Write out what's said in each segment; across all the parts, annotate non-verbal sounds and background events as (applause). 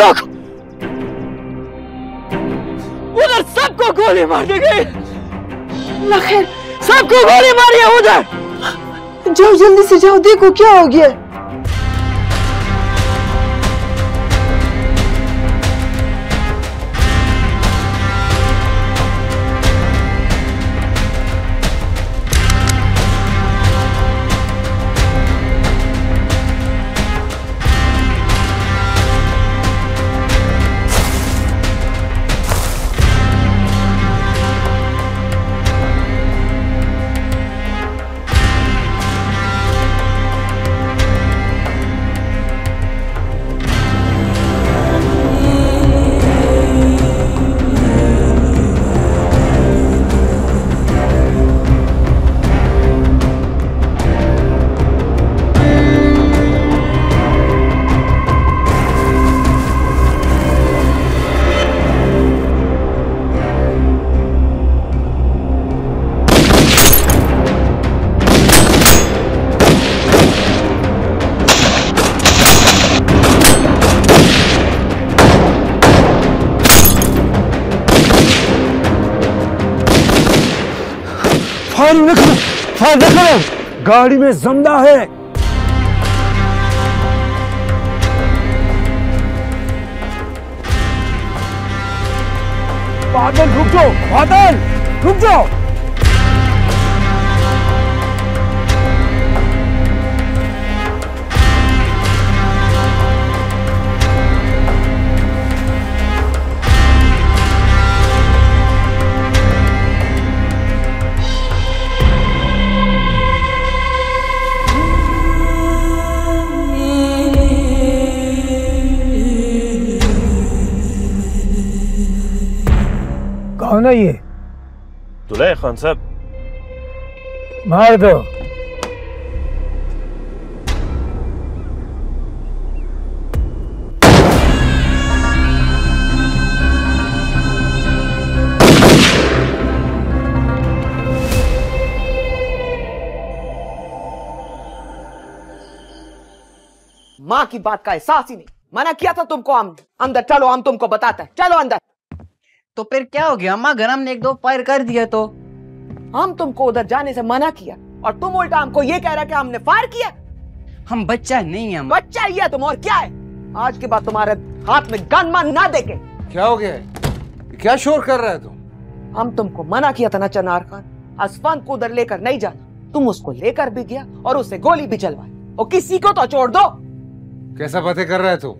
लोग उधर सबको गोली मारने गए गई सबको गोली मारी है उधर। जाओ जल्दी से जाओ देखो क्या हो गया। गाड़ी में जमदा है। बादल रुक जाओ बादल रुक जाओ। कौन है ये दुल्हे खान साहब मार दो माँ की बात का एहसास ही नहीं। मना किया था तुमको हम अंदर। चलो हम तुमको बताते हैं। चलो अंदर। तो फिर क्या हो गया? अम्मा घर हमने एक दो फायर कर दिया तो। हम तुमको उधर जाने से मना किया और तुम उल्टा हमको ये कह रहा कि हमने फायर किया। हम बच्चा नहीं है बच्चा ही है तुम और क्या है? आज के बाद तुम्हारे हाथ में गन मन ना देके। क्या हो गया? है क्या शोर कर रहा है तुम? हम तुमको मना किया था ना चनार खान। असफान को उधर लेकर नहीं जाना। तुम उसको लेकर भी गया और उसे गोली भी चलवाई और किसी को तो छोड़ दो। कैसा बातें कर रहा है तू?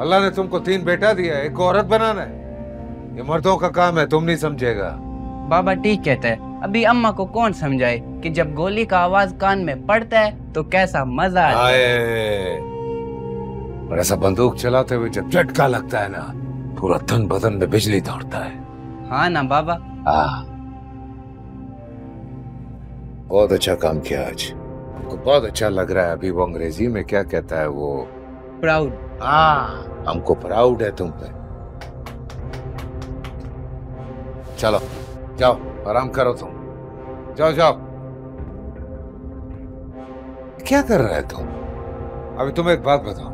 अल्लाह ने तुमको तीन बेटा दिया है एक औरत बनाना है। ये मर्दों का काम है तुम नहीं समझेगा। बाबा ठीक कहता है। अभी अम्मा को कौन समझाए कि जब गोली का आवाज़ कान में पड़ता है तो कैसा मज़ा आता है? आए। और ऐसा बंदूक चलाते हुए जब झटका लगता है ना पूरा तन बदन में बिजली दौड़ता है। हाँ ना बाबा? हाँ। बहुत अच्छा काम किया आज। हमको बहुत अच्छा लग रहा है अभी वो अंग्रेज़ी में क्या कहता है वो? प्राउड हाँ हमको प्राउड है तुम पे। चलो, जाओ, आराम करो तुम। जाओ जाओ। क्या कर रहे तुम? अभी तुम एक बात बताओ।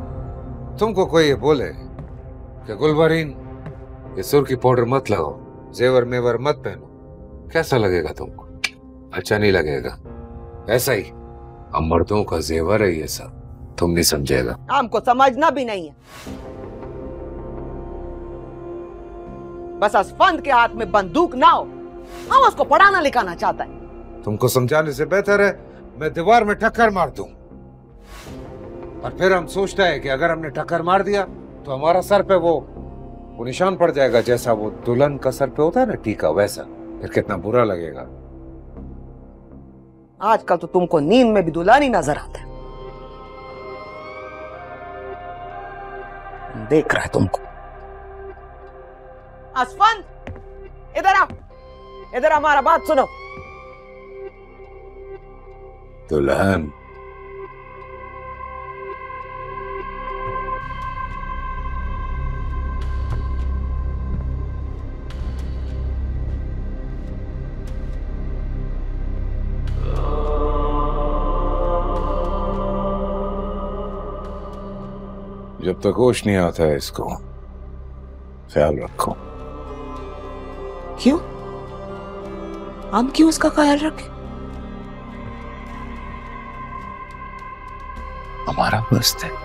तुमको कोई ये बोले कि गुलबरीन, ये सुर की पाउडर मत लगाओ, जेवर मेवर मत पहनो। कैसा लगेगा तुमको? अच्छा नहीं लगेगा। ऐसा ही हम मर्दों का जेवर है ये सब। तुम नहीं समझेगा। हमको समझना भी नहीं है। बस असफंद के हाथ में बंदूक ना हो। हम उसको पढ़ाना लिखाना चाहता है। तुमको समझाने से बेहतर है मैं दीवार में टक्कर मार दूँ। और फिर हम सोचते हैं कि अगर हमने टक्कर मार दिया तो हमारा सर पे वो वो निशान पड़ जाएगा जैसा वो दुल्हन का सर पे होता है ना टीका वैसा। फिर कितना बुरा लगेगा। आजकल तो तुमको नींद में भी दुल्हन ही नज़र आता है। देख रहा है तुमको। असफंद इधर आओ इधर हमारा बात सुनो दुल्हन जब तक होश नहीं आता है इसको, ख्याल रखो। क्यों? हम क्यों उसका ख्याल रखें? हमारा मस्त है।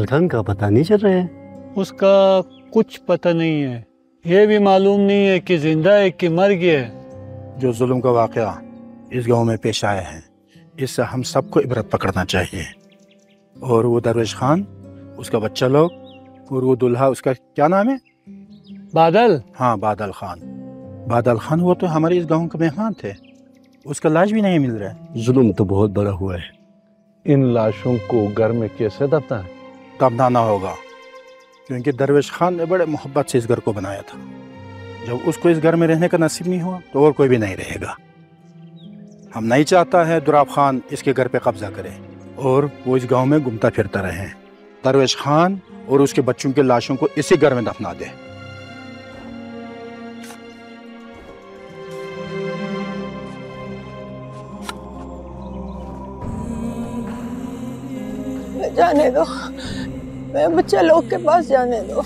बादल खान का पता नहीं चल रहा है? उसका कुछ पता नहीं है। ये भी मालूम नहीं है कि ज़िंदा है कि मर गया है। जो जुल्म का वाक़या इस गाँव में पेश आया है इससे हम सबको इबरत पकड़ना चाहिए। और वो दरवेश खान उसका बच्चा लोग और वो दुल्हा उसका क्या नाम है? बादल? हाँ बादल खान। बादल खान वो तो हमारे इस गाँव के मेहमान थे। उसका लाश भी नहीं मिल रहा है। जुल्म तो बहुत बड़ा हुआ है। इन लाशों को घर में कैसे दफना है? दफनाना होगा। क्योंकि दरवेश खान ने बड़े मोहब्बत से इस घर को बनाया था। जब उसको इस घर में रहने का नसीब नहीं हुआ तो और कोई भी नहीं रहेगा। हम नहीं चाहता है दुराब खान इसके घर पे कब्जा करे और वो इस गाँव में घूमता फिरता रहे। दरवेश खान और उसके बच्चों के लाशों को इसी घर में दफना दे। जाने दो। मैं बच्चा लोग के पास जाने दो।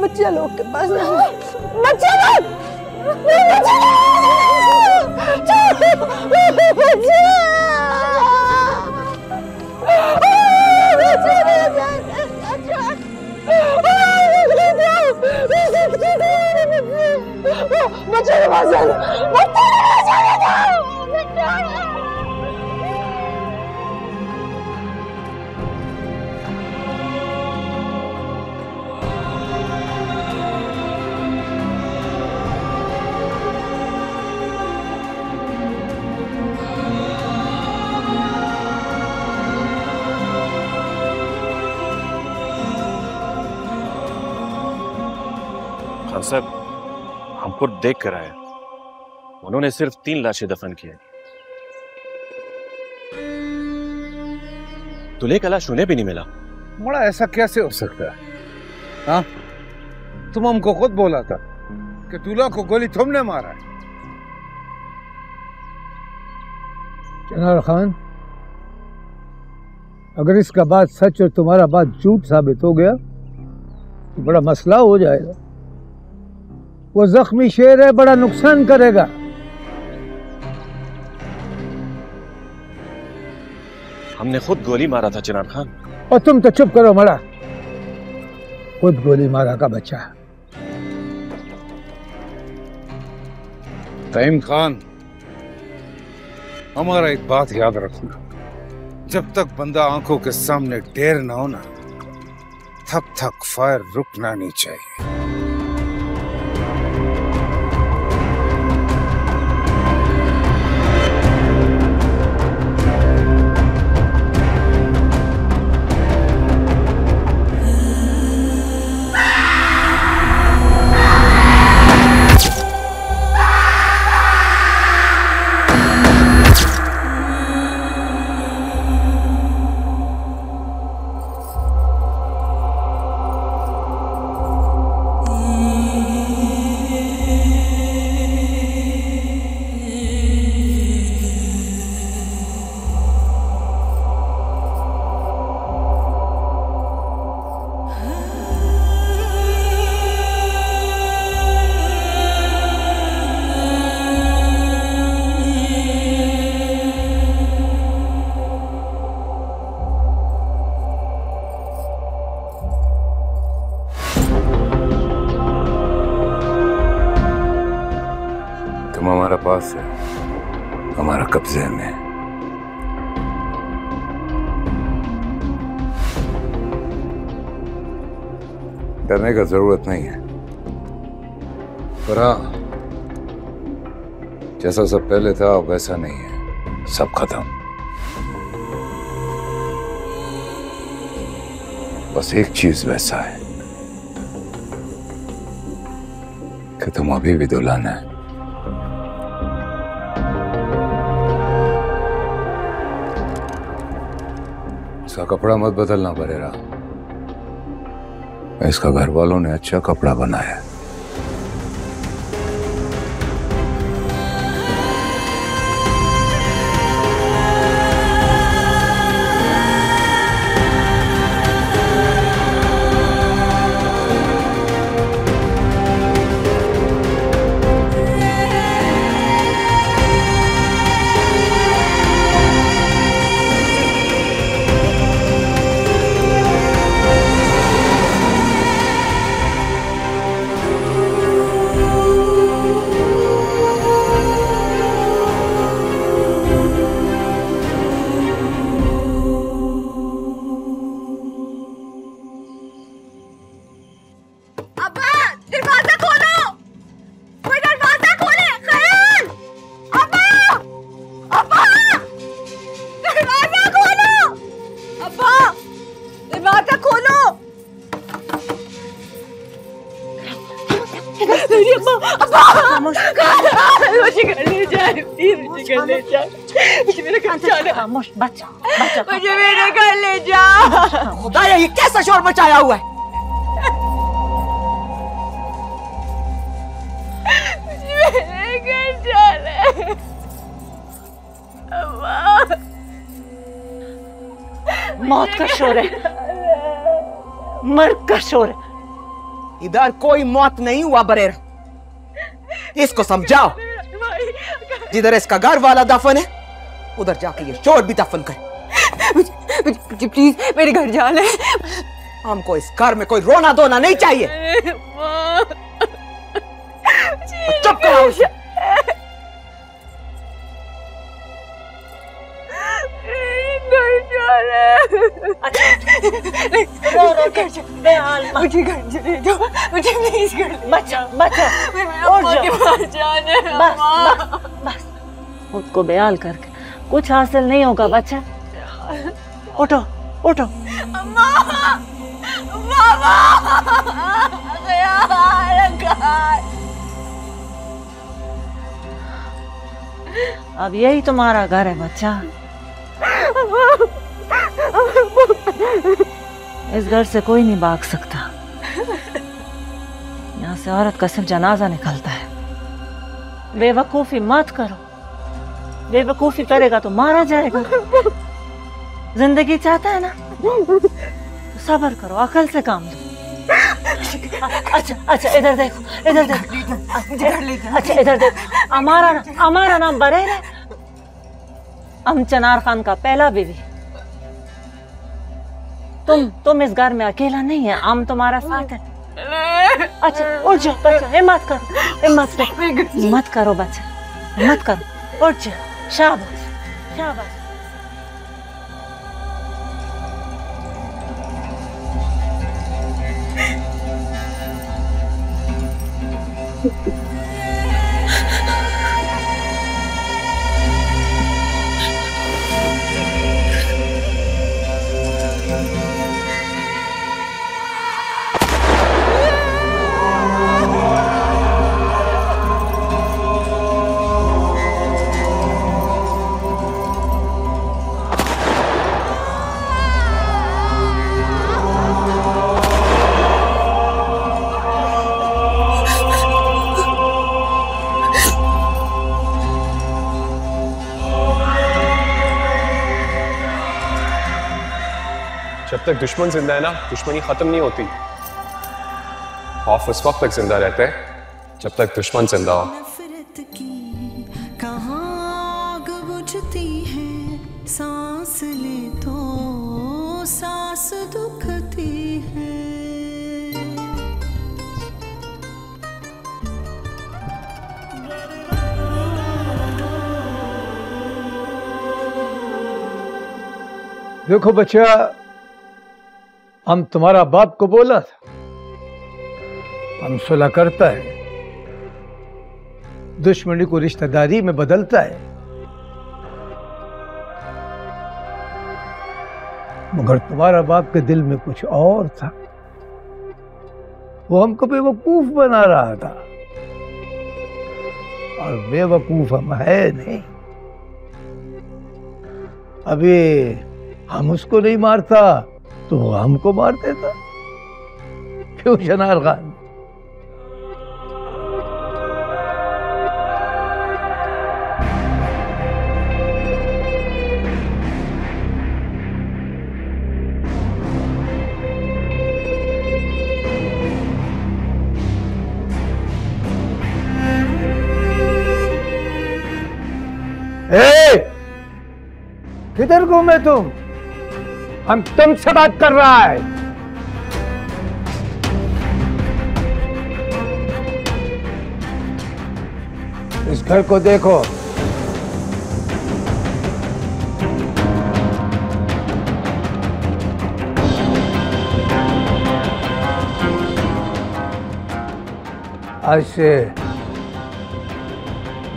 बच्चा लोग के पास बच्चा बच्चे के पास जाना बच्चे के पास जाने साहब हमको देख कर आए उन्होंने सिर्फ़ तीन लाशें दफन की हैं। दूल्हे का लाश उन्हें भी नहीं मिला। बड़ा ऐसा कैसे हो सकता है? हाँ? तुम हमको खुद बोला था कि दूल्हा को गोली तुमने मारा है। चनार खान अगर इसका बात सच और तुम्हारा बात झूठ साबित हो गया तो बड़ा मसला हो जाएगा। वो जख्मी शेर है बड़ा नुकसान करेगा। हमने खुद गोली मारा था चिनार खान। और तुम तो चुप करो मरा। खुद गोली मारा का बच्चा। तईम खान हमारा एक बात याद रखना। जब तक बंदा आँखों के सामने डेर ना होना तब तक फायर रुकना नहीं चाहिए। का ज़रूरत नहीं है। पर हाँ जैसा सब पहले था वैसा नहीं है। सब खत्म। बस एक चीज़ वैसा है कि तुम अभी भी दुल्हन है। इसका कपड़ा मत बदलना पड़ेगा इसका घर वालों ने अच्छा कपड़ा बनाया। मुझे ले जाए मुझे घर ले जाए मुझे खामोश बच्चा मुझे मेरे घर ले जा खुदाया ये कैसा शोर मचाया हुआ है मौत का शोर है। मर्द का शोर है। इधर कोई मौत नहीं हुआ बरेरा। इसको समझाओ। जिधर इसका घर वाला दफन है उधर जाके ये शोर भी दफन कर। प्लीज़ मेरे घर जाना है। हमको इस घर में कोई रोना धोना नहीं चाहिए। चुप करो। रो रो कर मुझे घर चले जाओ। मुझे प्लीज़ घर ले बच्चा बच्चा मेरे अम्मा के पास जाना बस बस बस। खुद को बेहाल करके। कुछ हासिल नहीं होगा बच्चा। उठो उठो। अम्मा मामा अब यही तुम्हारा घर है बच्चा। इस घर से कोई नहीं भाग सकता। यहाँ से औरत का सिर्फ़ जनाजा निकलता है। बेवकूफ़ी मत करो। बेवकूफ़ी करेगा तो मारा जाएगा। ज़िंदगी चाहता है ना? तो सबर करो, अकल से काम लो अच्छा अच्छा इधर देखो इधर देखो। अच्छा इधर देखो। हमारा हमारा नाम बरेर है। हम चनार खान का पहला बीवी। तुम तुम इस घर में अकेला नहीं है, आम तुम्हारा साथ है। अच्छा उठ जाओ बच्चा, हिम्मत करो हिम्मत करो मत करो, बच्चा मत करो। उठ जाओ शाबाश शाबाश। जब तक दुश्मन ज़िंदा है ना दुश्मनी खत्म नहीं होती। खौफ उस वक्त तक ज़िंदा रहता है जब तक दुश्मन ज़िंदा हो। कहाँ आग बुझती है सांस ले तो सांस दुखती है। देखो बच्चा हम तुम्हारा बाप को बोला था। हम सुलह करता है। दुश्मनी को रिश्तेदारी में बदलता है। मगर तुम्हारा बाप के दिल में कुछ और था। वो हमको बेवकूफ़ बना रहा था। और बेवकूफ़ हम है नहीं। अभी हम उसको नहीं मारता। तो हमको मार देता। क्यों शनार खान? किधर घूमे तुम? हम तुमसे बात कर रहा है। इस घर को देखो। आज से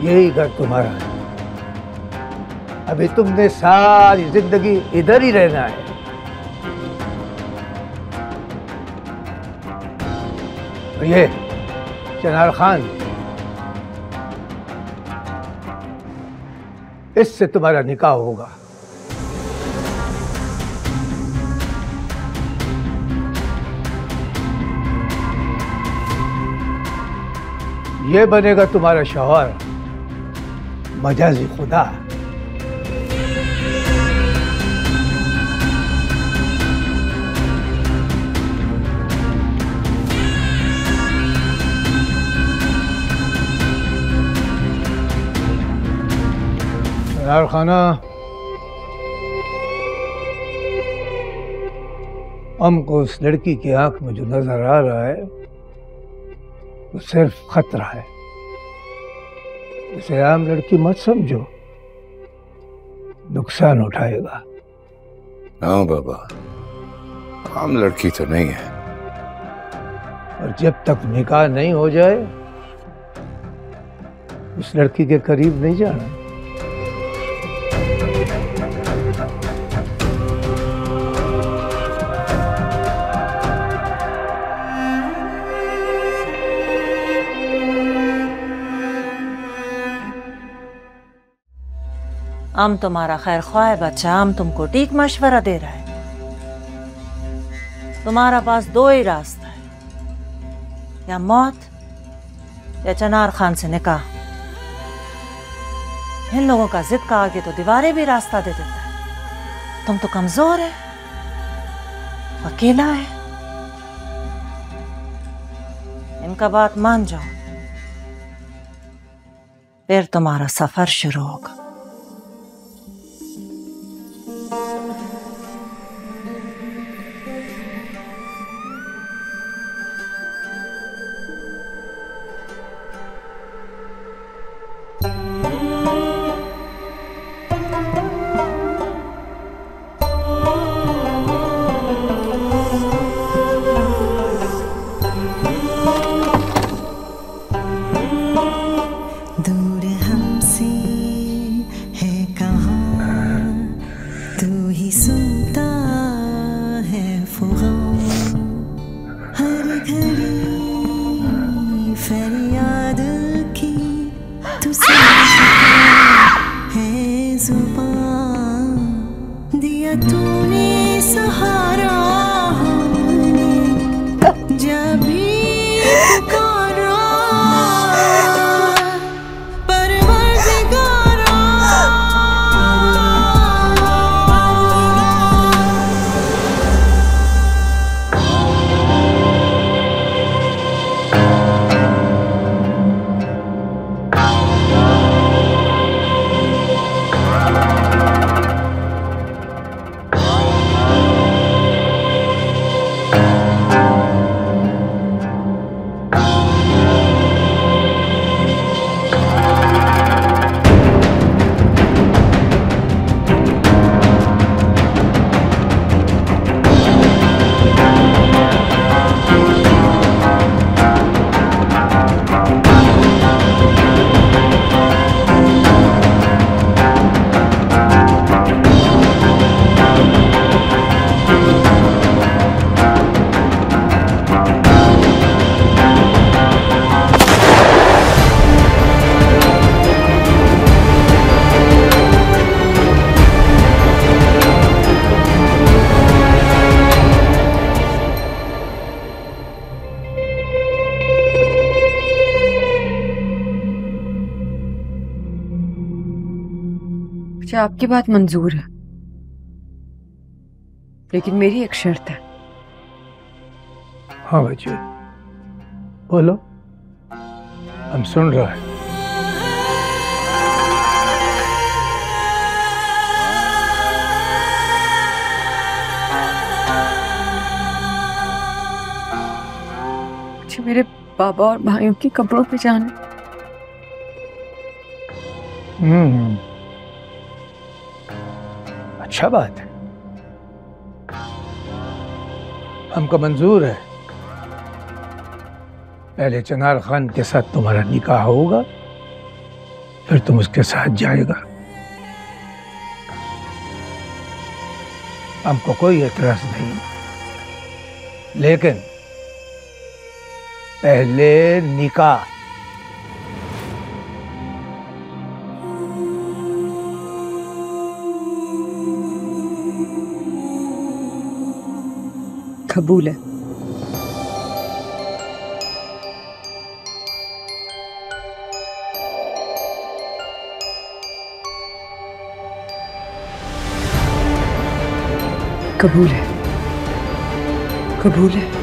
यही घर तुम्हारा है। अभी तुमने सारी ज़िंदगी इधर ही रहना है। और ये चनार खान। इससे तुम्हारा निकाह होगा। ये बनेगा तुम्हारा शौहर मजाजी खुदा। यार खाना हमको उस लड़की की आँख में जो नज़र आ रहा है वो सिर्फ़ खतरा है। इसे आम लड़की मत समझो। नुकसान उठाएगा। हाँ बाबा आम लड़की तो नहीं है। और जब तक निकाह नहीं हो जाए उस लड़की के करीब नहीं जाना। हम तुम्हारा खैर ख्वाह बच्चा हम तुमको ठीक मशवरा दे रहा है तुम्हारा पास दो ही रास्ता है या मौत या चनार खान से निकाह इन लोगों का जिद का आगे तो दीवारें भी रास्ता दे देता है तुम तो कमज़ोर है अकेला है इनका बात मान जाओ फिर तुम्हारा सफ़र शुरू होगा आपकी बात मंजूर है? लेकिन मेरी एक शर्त है। हाँ बच्चे। बोलो। हम सुन रहे हैं। मेरे बाबा और भाइयों की कपड़ों पे जाना। हम्म। अच्छा बात है। हमको मंजूर है। पहले चनार खान के साथ तुम्हारा निकाह होगा, फिर तुम उसके साथ जाएगा। हमको कोई एतराज़ नहीं। लेकिन पहले निकाह कबूल है कबूल है कबूल है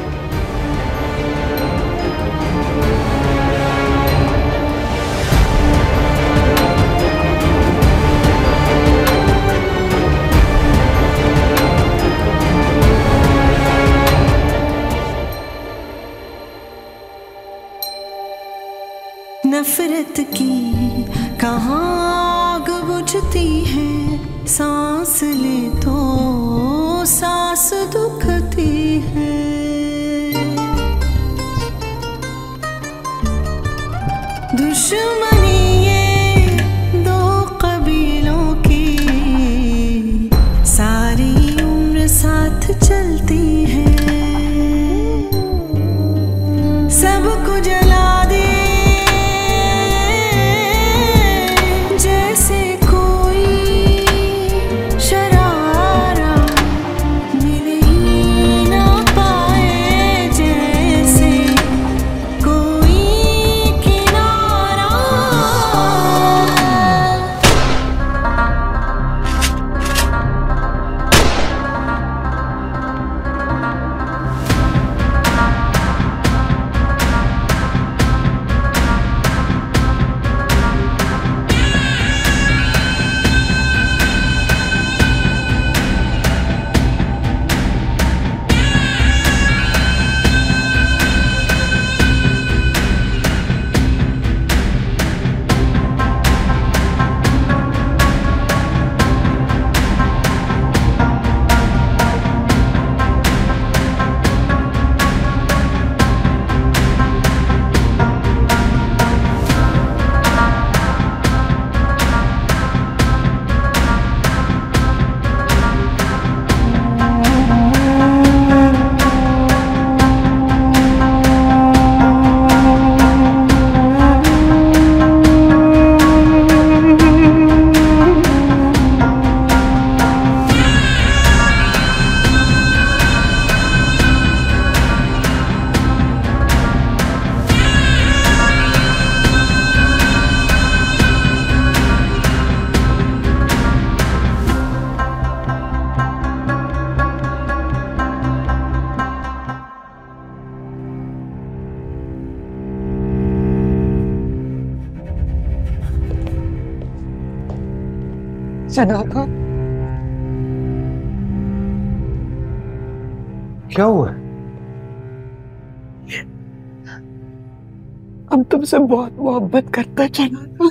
मोहब्बत करता हैं जनार्दन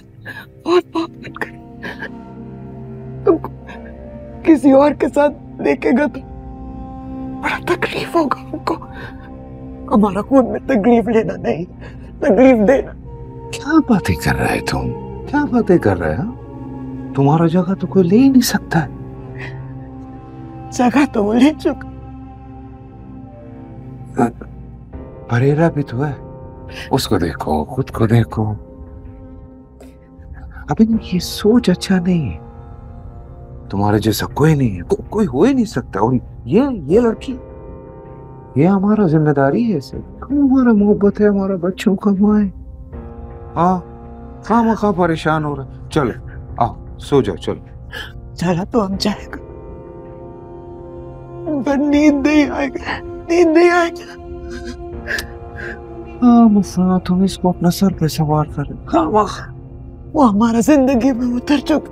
बहुत मोहब्बत करते तुमको किसी और के साथ देखेगा तो बड़ा तकलीफ़ होगा हमको। हमारा खून में तकलीफ़ लेना नहीं तकलीफ़ देना। क्या बातें कर रहे है तुम? क्या बातें कर रहे हो तुम्हारा जगह तो कोई ले ही नहीं सकता है। जगह तो वो ले चुका। परेरा भी तो है। उसको देखो खुद को देखो। अभी ये सोच अच्छा नहीं है। तुम्हारे जैसा कोई नहीं है को, कोई हो ही नहीं सकता। और ये ये लड़की ये हमारा ज़िम्मेदारी है इसे। हमारा मोहब्बत है हमारा बच्चों का माँ है। हाँ खाम खा परेशान हो रहा चलो आओ सो जाओ चलो। चला तो हम जाएगा। पर नींद नहीं आएगा नींद नहीं आएगा। हाँ तुम इसको अपना सर पे सवार कर। हाँ वो हमारा ज़िंदगी में उतर चुका।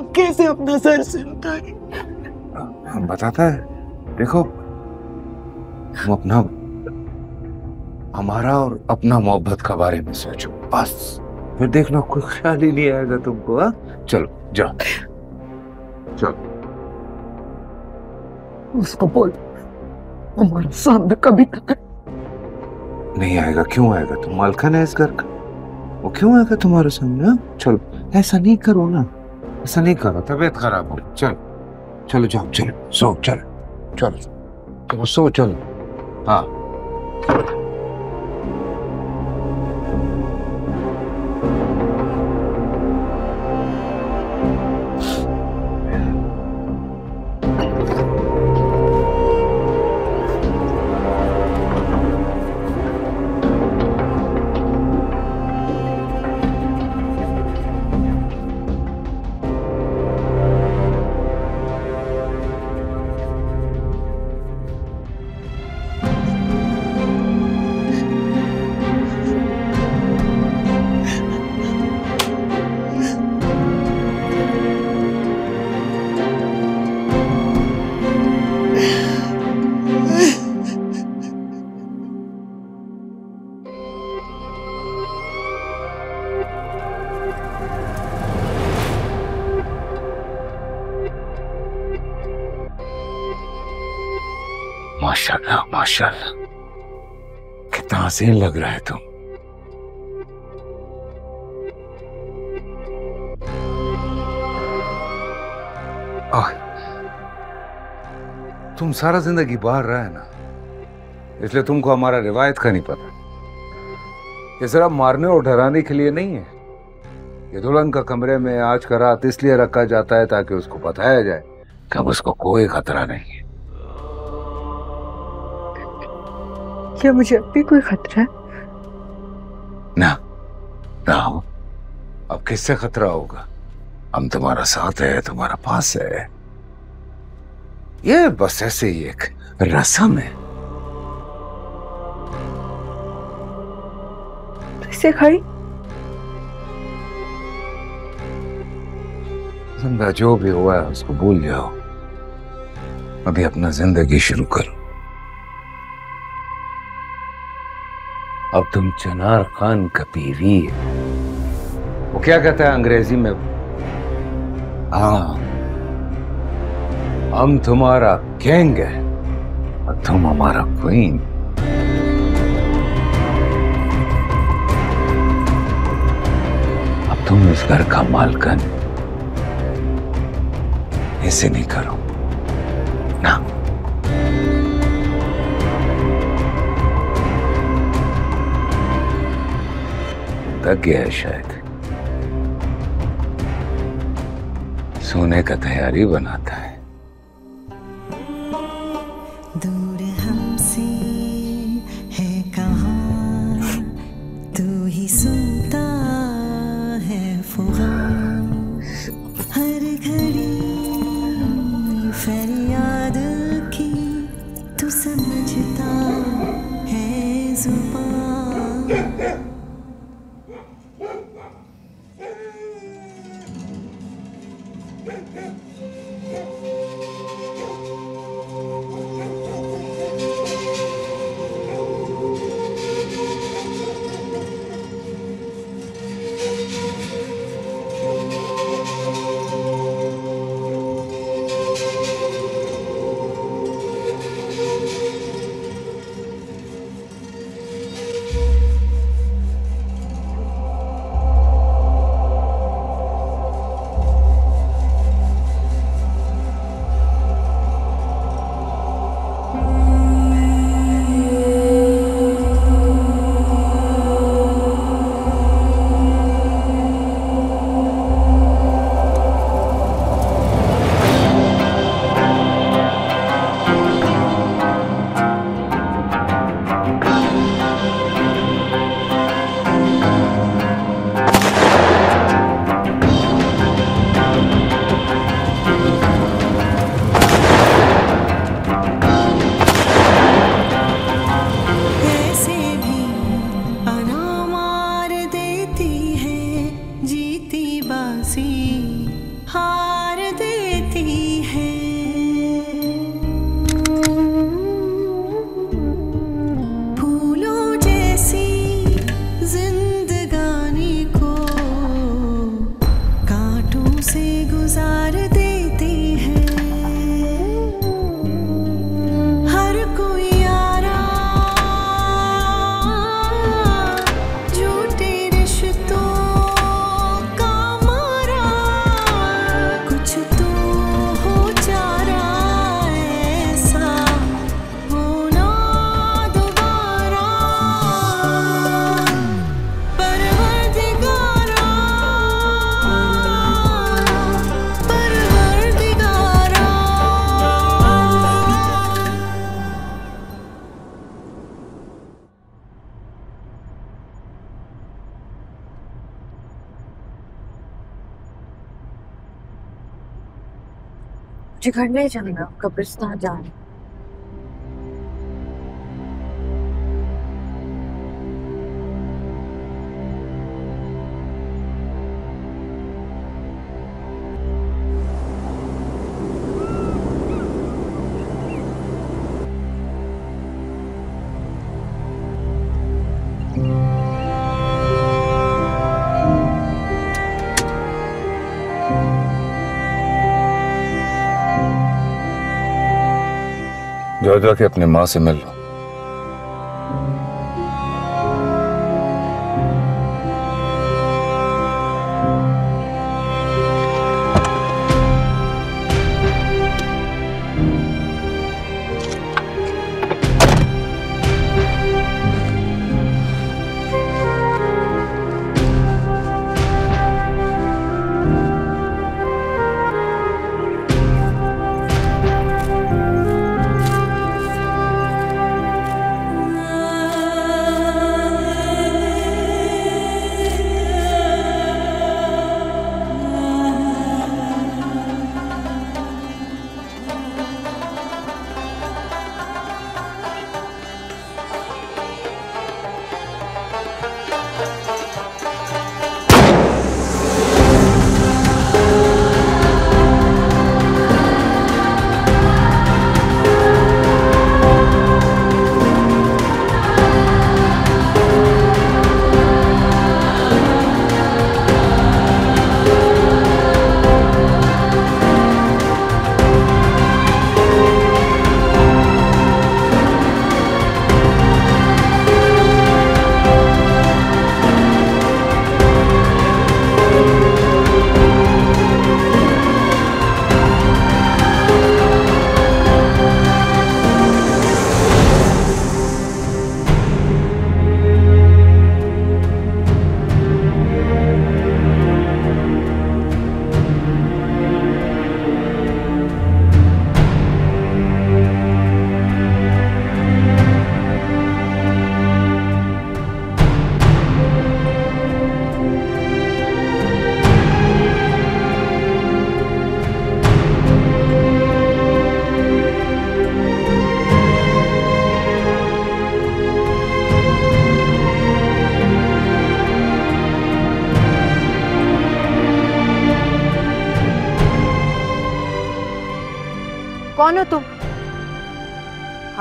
अब कैसे अपना सर से उतारे? हम बताता है। देखो हम अपना हमारा और अपना मोहब्बत का बारे में सोचो। बस। फिर देखना कोई ख्याल ही नहीं आएगा तुमको हाँ? चलो जाओ। चलो। उसको बोल हमारे सामने कभी तक नहीं आएगा, क्यों आएगा? तुम मालकन है इस घर का। वो क्यों आएगा तुम्हारे सामने हाँ? चलो, ऐसा नहीं करो ना। ऐसा नहीं करो, तबीयत खराब हो। चल, चलो जाओ, चलो, सो, चल, चलो। चलो सो, चलो। हाँ। हसीन लग रहा है तुम। आह, तुम सारा ज़िंदगी बाहर रहे ना इसलिए तुमको हमारा रिवायत का नहीं पता। ये सिर्फ़ मारने और डराने के लिए नहीं है। ये दुल्हन का कमरे में आज का रात इसलिए रखा जाता है ताकि उसको बताया जाए कि अब उसको कोई खतरा नहीं। क्या मुझे अब भी कोई खतरा है। ना ना अब किससे खतरा होगा? हम तुम्हारा साथ है तुम्हारा पास है। ये बस ऐसे ही एक रसम है। इसे खाई? ज़िंदा जो भी हुआ है उसको भूल जाओ। अभी अपना ज़िंदगी शुरू करो। अब तुम चनार खान का बीवी वो क्या कहता है अंग्रेज़ी में? हाँ हम तुम्हारा किंग है और तुम हमारा क्वीन। अब तुम इस घर का मालकन। ऐसे नहीं करो। थक गया है शायद। सोने का तैयारी बनाता है। दूर हमसे है कहा? तू ही सुनता मुझे घर नहीं जाना कब्रिस्तान जाना। दौड़ के अपनी माँ से मिल लो।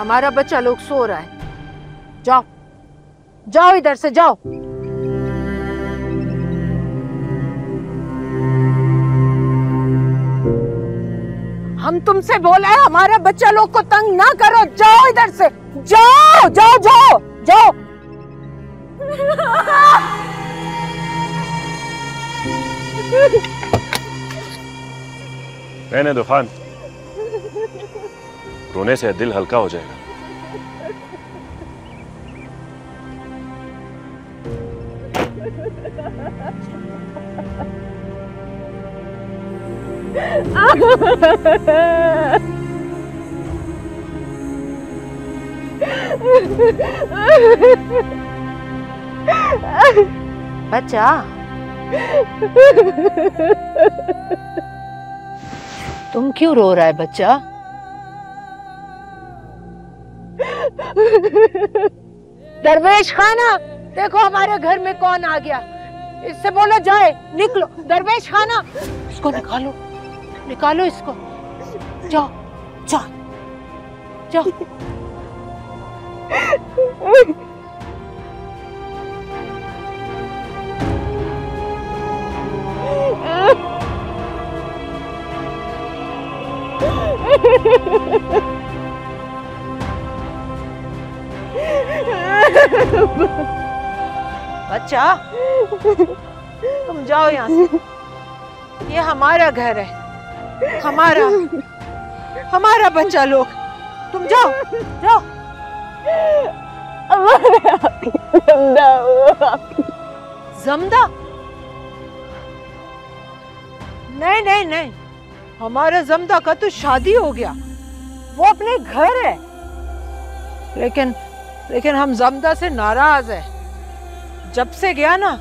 हमारा बच्चा लोग सो रहा है। जाओ। जाओ इधर से, जाओ। हम तुमसे बोला है, हमारा बच्चा लोग को तंग ना करो। जाओ इधर से। जाओ जाओ जाओ जाओ। रहने दो, खान। रोने से दिल हल्का हो जाएगा। बच्चा। तुम क्यों रो रहा है बच्चा? दरवेश खाना, देखो हमारे घर में कौन आ गया। इससे बोलो जाए निकलो। दरवेश खाना, इसको निकालो निकालो इसको। जाओ जाओ जाओ। (laughs) बच्चा तुम जाओ यहाँ से। ये हमारा घर है। हमारा हमारा बच्चा लोग। तुम जाओ जाओ। जमदा नहीं नहीं नहीं। हमारा जमदा का तो शादी हो गया। वो अपने घर है। लेकिन लेकिन हम जमदा से नाराज़ है। जब से गया ना,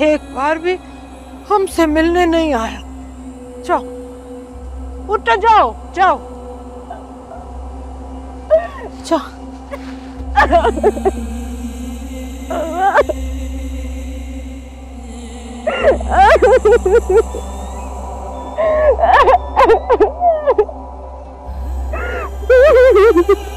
एक बार भी हमसे मिलने नहीं आया। जाओ, उठ जाओ जाओ। जाओ। (laughs)